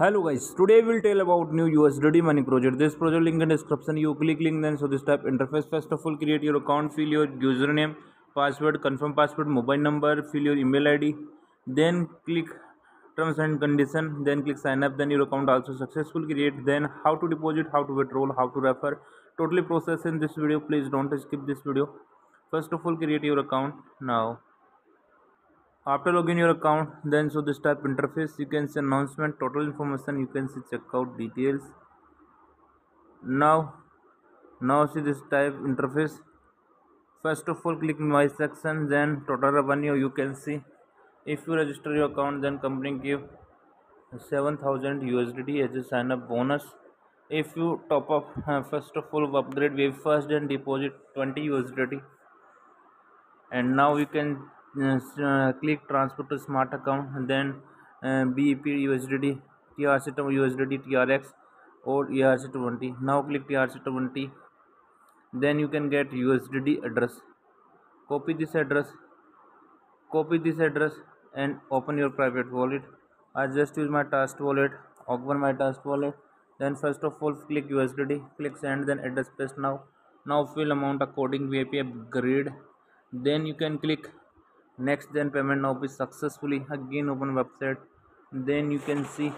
Hello guys, today we'll tell about new USDT money project. This project link in description. You click link then so this type interface. First of all, create your account, fill your username, password, confirm password, mobile number, fill your email ID. Then click terms and condition. Then click sign up. Then your account also successful create. Then how to deposit, how to withdraw, how to refer. Totally process in this video. Please don't skip this video. First of all, create your account now after login your account then so this type interface you can see announcement total information you can see checkout details. Now now see this type interface. First of all click my section then total revenue you can see. If you register your account then company give 7000 usdt as a sign up bonus. If you top up uh, first of all upgrade wave first and deposit 20 usdt and now you can uh, click transfer to smart account and then uh, BEP USDT TRC USDT TRX or ERC20 now click TRC20 then you can get USDT address. Copy this address. Copy this address and open your private wallet. I just use my trust wallet. Open my trust wallet. Then first of all click USDT click send then address paste now. Now fill amount according VIP upgrade then you can click next then payment now be successfully again open website. Then you can see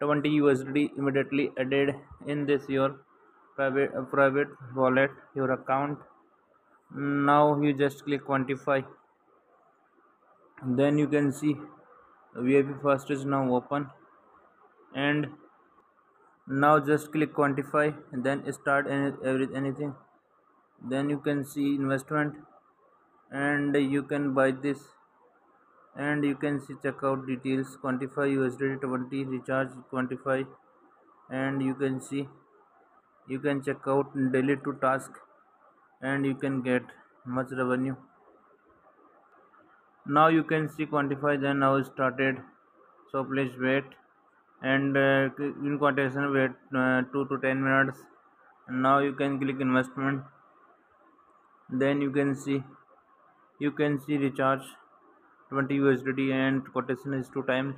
20 usd immediately added in this your private uh, private wallet your account. Now you just click quantify. Then you can see vip first is now open. And now just click quantify then start any, anything. Then you can see investment and you can buy this. And you can see checkout details. Quantify usdt 20 recharge quantify and you can see you can check out daily to task. And you can get much revenue. Now you can see quantify then now started. So please wait. And uh, in quotation wait uh, 2 to 10 minutes. And now you can click investment. Then you can see you can see recharge 20 USDT and quotation is two times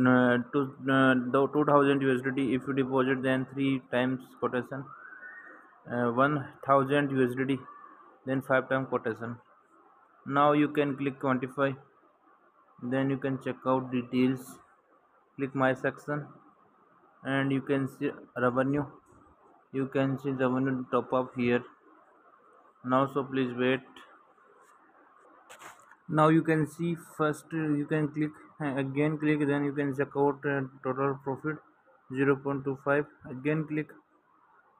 uh, to uh, 2000 USDT if you deposit then three times quotation. Uh, 1000 USDT then five times quotation. Now you can click quantify. Then you can check out details. Click my section and you can see revenue. You can see revenue top up here. Now so please wait now you can see first you can click again click then you can check out uh, total profit 0.25 again click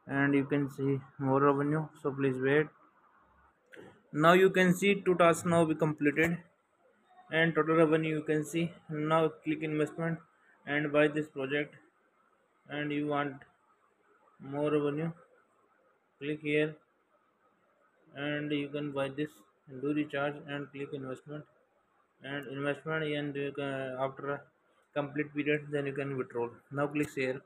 and you can see more revenue. So please wait. Now you can see two tasks now be completed and total revenue you can see. Now click investment and buy this project and you want more revenue. Click here and you can buy this do recharge and click investment. And investment and uh, after complete period then you can withdraw. Now click share.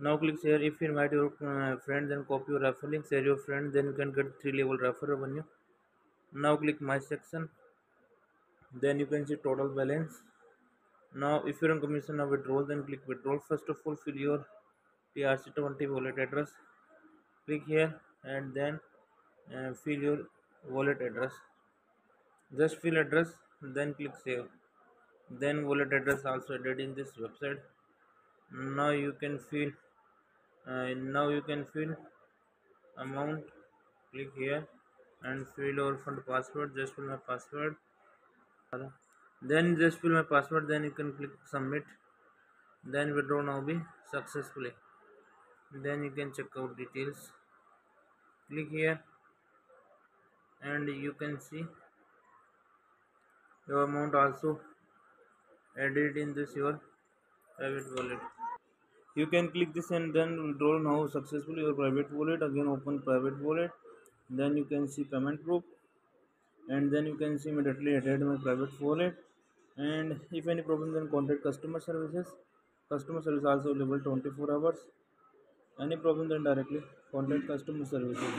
Now click share. If you invite your uh, friends and copy your referral link share your friend then you can get three level referral revenue. Now click my section. Then you can see total balance. Now if you're on commission of withdrawal then click withdrawal. First of all fill your trc20 wallet address. Click here and then uh, fill your wallet address. Just fill address then click save. Then wallet address also added in this website. Now you can fill uh, now you can fill amount. Click here and fill your fund password. Just fill my password. Then just fill my password then you can click submit. Then withdraw now be successfully. Then you can check out details. Click here and you can see your amount also added in this your private wallet. You can click this and then withdraw now successfully your private wallet. Again open private wallet. Then you can see payment group. And then you can see immediately added my private wallet. And if any problem then contact customer services. Customer service also available 24 hours. Any problem then directly contact customer services